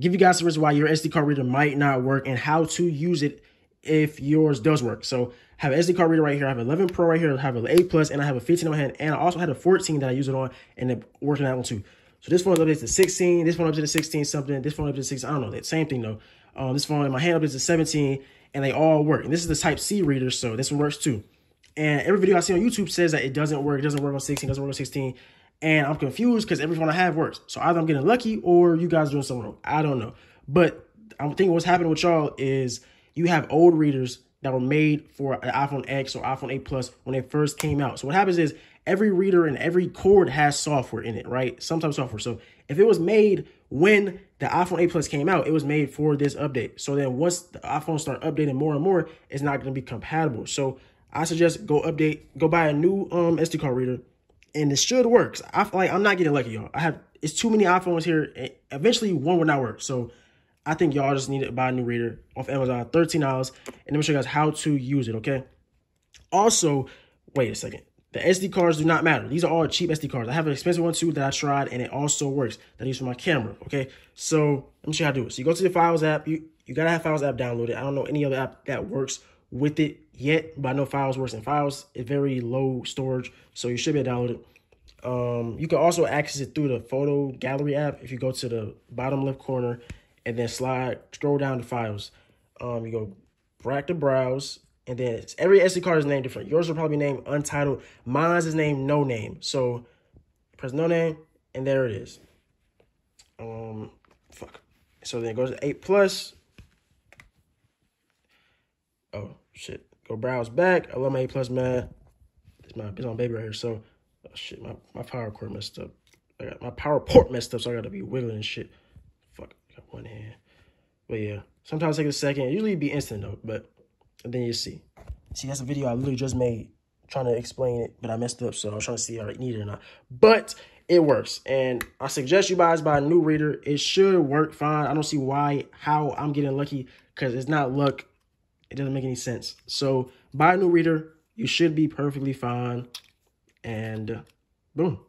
give you guys some reasons why your SD card reader might not work and how to use it if yours does work. So I have an SD card reader right here. I have 11 Pro right here. I have an 8 Plus, and I have a 15 on my hand. And I also had a 14 that I use it on, and it worked on that one too. So this phone updates to 16. This phone updates to 16 something. This phone updates to 16. I don't know. That same thing though. Um, this phone in my hand updates to 17, and they all work. And this is the Type C reader, so this one works too. And every video I see on YouTube says that it doesn't work. It doesn't work on 16. Doesn't work on 16. And I'm confused because every phone I have works. So either I'm getting lucky or you guys doing something wrong. I don't know. But I'm thinking what's happening with y'all is you have old readers that were made for an iPhone X or iPhone 8 Plus when they first came out. So what happens is every reader and every cord has software in it, right? Sometimes software. So if it was made when the iPhone 8 Plus came out, it was made for this update. So then once the iPhone start updating more and more, it's not going to be compatible. So I suggest go update, go buy a new um SD card reader, and it should work. I like I'm not getting lucky, y'all. I have it's too many iPhones here. Eventually, one will not work. So I think y'all just need to buy a new reader off Amazon, $13. And let me show you guys how to use it, okay? Also, wait a second. The SD cards do not matter. These are all cheap SD cards. I have an expensive one too that I tried and it also works. That I use for my camera, okay? So let me show you how to do it. So you go to the Files app. You, you gotta have Files app downloaded. I don't know any other app that works with it yet, but I know Files works in Files. It's very low storage, so you should be able to download it. Um, you can also access it through the photo gallery app. If you go to the bottom left corner and then slide, scroll down to files. Um, you go back to browse, and then it's, every SD card is named different. Yours will probably be named untitled. Mine's is named no name. So press no name, and there it is. Um, fuck. So then it goes to eight plus. Oh shit. Go browse back. I love my 8 plus man. It's my it's my baby right here. So oh, shit, my my power cord messed up. I got my power port messed up, so I gotta be wiggling and shit Fuck, got one hand. But yeah, sometimes take a second. Usually be instant though, but then you see. See, that's a video I literally just made trying to explain it, but I messed up, so I was trying to see if I need it or not. But it works, and I suggest you guys buy a new reader. It should work fine. I don't see why, how I'm getting lucky, because it's not luck. It doesn't make any sense. So buy a new reader. You should be perfectly fine, and boom.